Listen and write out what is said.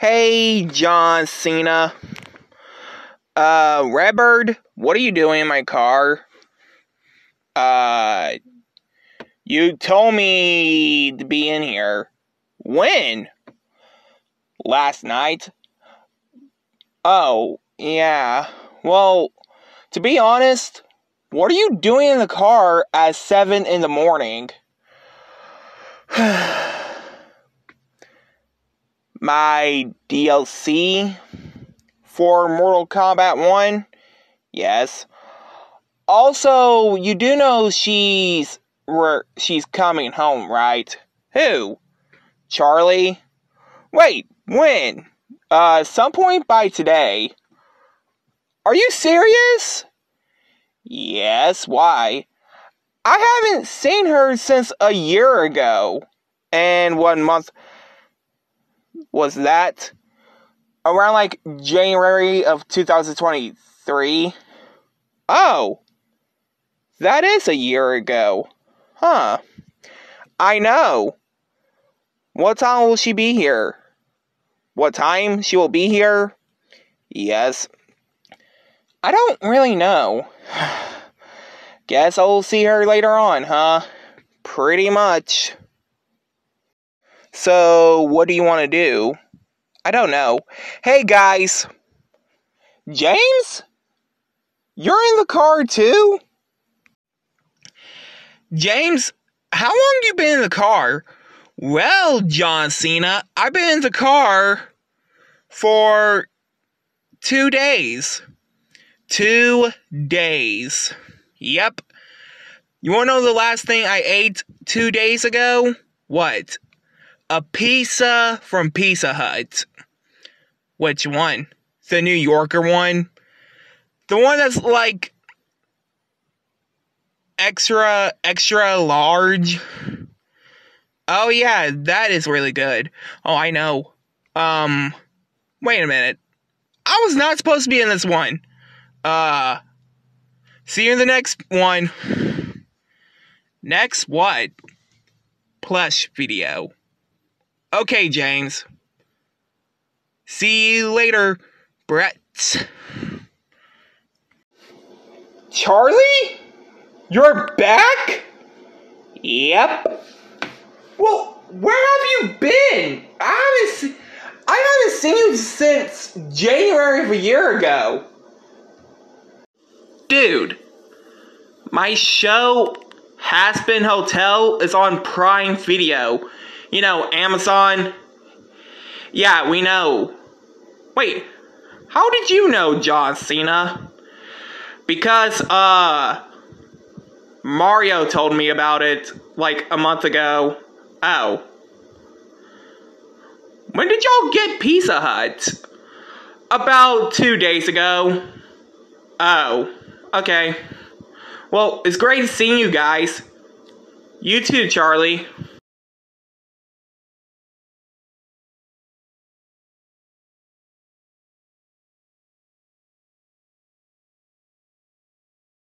Hey, John Cena. Uh, Redbird, what are you doing in my car? Uh, you told me to be in here. When? Last night? Oh, yeah. Well, to be honest, what are you doing in the car at 7 in the morning? My DLC for Mortal Kombat 1? Yes. Also, you do know she's she's coming home, right? Who? Charlie? Wait, when? Uh, some point by today. Are you serious? Yes, why? I haven't seen her since a year ago. And one month was that? Around like January of 2023. Oh, that is a year ago. Huh. I know. What time will she be here? What time she will be here? Yes. I don't really know. Guess I'll see her later on, huh? Pretty much. So, what do you want to do? I don't know. Hey guys! James? You're in the car too? James, how long you been in the car? Well, John Cena, I've been in the car for two days. Two days. Yep. You wanna know the last thing I ate two days ago? What? A pizza from Pizza Hut. Which one? The New Yorker one? The one that's like extra, extra large? Oh, yeah, that is really good. Oh, I know. Um, wait a minute. I was not supposed to be in this one. Uh, See you in the next one. Next what? Plush video. Okay, James. See you later, Brett. Charlie? You're back? Yep. Well, where have you been? I haven't se- I haven't seen you since January of a year ago. Dude, my show Hazbin Hotel is on Prime Video. You know, Amazon. Yeah, we know. Wait, how did you know John Cena? Because, uh, Mario told me about it like a month ago. Oh. When did y'all get Pizza Hut? About two days ago. Oh. Okay. Well, it's great seeing you guys. You too, Charlie.